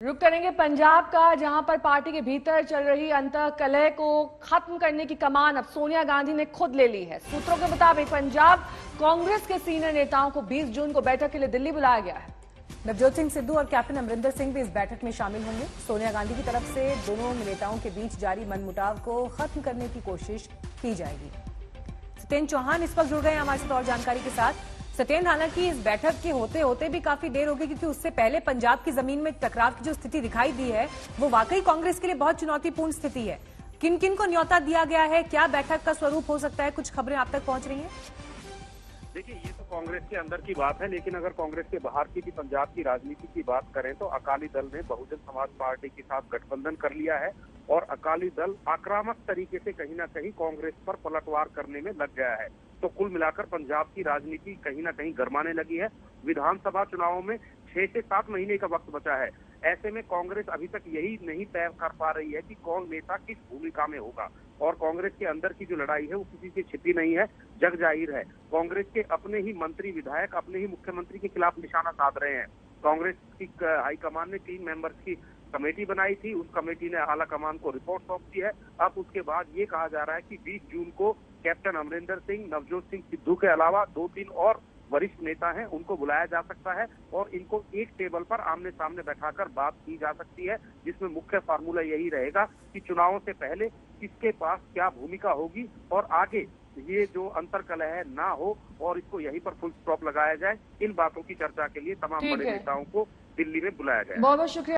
रुक करेंगे पंजाब का, जहाँ पर पार्टी के भीतर चल रही अंत कलह को खत्म करने की कमान अब सोनिया गांधी ने खुद ले ली है। सूत्रों के मुताबिक पंजाब कांग्रेस के सीनियर नेताओं को 20 जून को बैठक के लिए दिल्ली बुलाया गया है। नवजोत सिंह सिद्धू और कैप्टन अमरिंदर सिंह भी इस बैठक में शामिल होंगे। सोनिया गांधी की तरफ़ से दोनों नेताओं के बीच जारी मनमुटाव को खत्म करने की कोशिश की जाएगी। सत्येंद्र चौहान इस वक्त जुड़ गए हमारे और जानकारी के साथ। सत्येंद्र हालाँकि इस बैठक के होते होते भी काफ़ी देर हो गई क्योंकि उससे पहले पंजाब की ज़मीन में टकराव की जो स्थिति दिखाई दी है, वो वाकई कांग्रेस के लिए बहुत चुनौतीपूर्ण स्थिति है। किन किन को न्यौता दिया गया है? क्या बैठक का स्वरूप हो सकता है? कुछ खबरें आप तक पहुँच रही हैं? देखिए, ये तो कांग्रेस के अंदर की बात है, लेकिन अगर कांग्रेस के बाहर की भी पंजाब की राजनीति की बात करें तो अकाली दल ने बहुजन समाज पार्टी के साथ गठबंधन कर लिया है और अकाली दल आक्रामक तरीके से कहीं ना कहीं कांग्रेस पर पलटवार करने में लग गया है। तो कुल मिलाकर पंजाब की राजनीति कहीं ना कहीं गरमाने लगी है। विधानसभा चुनावों में छह से सात महीने का वक्त बचा है। ऐसे में कांग्रेस अभी तक यही नहीं तय कर पा रही है कि कौन नेता किस भूमिका में होगा। और कांग्रेस के अंदर की जो लड़ाई है, वो किसी से छिपी नहीं है, जग ज़ाहिर है। कांग्रेस के अपने ही मंत्री विधायक, अपने ही मुख्यमंत्री के खिलाफ निशाना साध रहे हैं। कांग्रेस की हाईकमान ने तीन मेंबर्स की कमेटी बनाई थी उस कमेटी ने आला कमान को रिपोर्ट सौंप दी है। अब उसके बाद ये कहा जा रहा है कि 20 जून को कैप्टन अमरिंदर सिंह नवजोत सिंह सिद्धू के अलावा दो तीन और वरिष्ठ नेता हैं उनको बुलाया जा सकता है और इनको एक टेबल पर आमने सामने बैठाकर बात की जा सकती है जिसमें मुख्य फार्मूला यही रहेगा कि चुनावों से पहले किसके पास क्या भूमिका होगी और आगे ये जो अंतर कलह है ना हो और इसको यहीं पर फुल स्टॉप लगाया जाए इन बातों की चर्चा के लिए तमाम बड़े नेताओं को दिल्ली में बुलाया जाए। बहुत बहुत शुक्रिया।